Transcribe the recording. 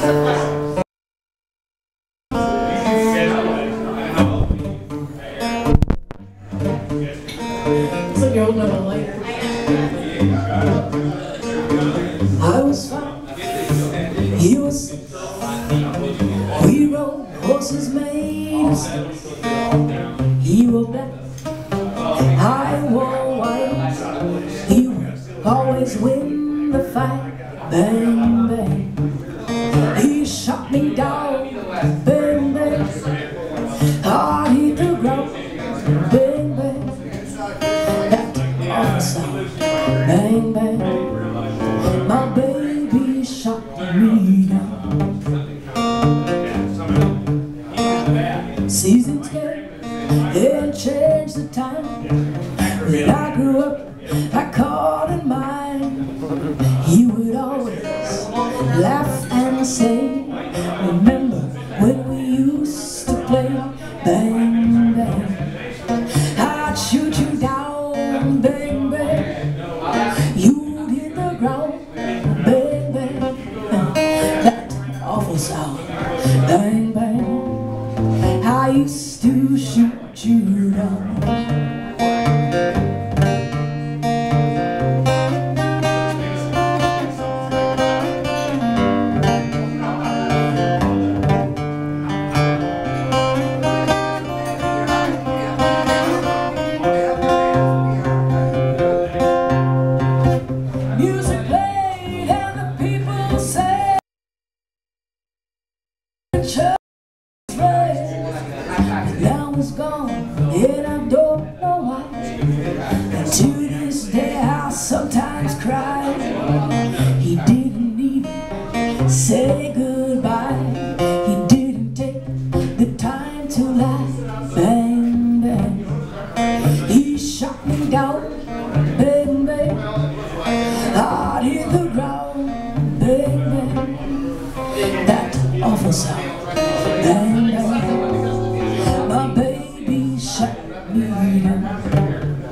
I was he was. We rode horses. He black, I white. He would always win the fight. Bang, bang. Me down. Bang, bang. I hit the ground. Bang, bang. That sound. Bang, bang. My baby shot me down. Season ten and changed the time. When I grew up, I called it mine. He would always laugh and say, Remember when we used to play bang bang? I'd shoot you down, bang bang. You'd hit the ground, bang bang. That awful sound, bang bang. I used to shoot you down. Church played. Now it's gone and I don't know why. And to this day I sometimes cry. He didn't even say goodbye. He didn't take the time to laugh. Bang bang. He shot me down. Bang bang. Hard hit the officer. And I, my baby shot me down.